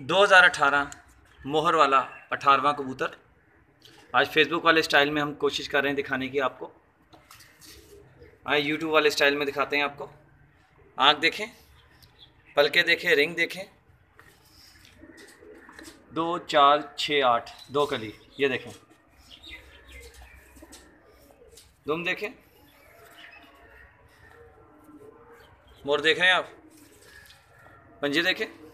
2018 मोहर वाला अठारवा कबूतर। आज फेसबुक वाले स्टाइल में हम कोशिश कर रहे हैं दिखाने की आपको। आए यूट्यूब वाले स्टाइल में दिखाते हैं आपको। आँख देखें, पलके देखें, रिंग देखें। दो, चार छः आठ, दो कली, ये देखें। दुम देखें। मोर देख रहे हैं आप? पंजे देखें।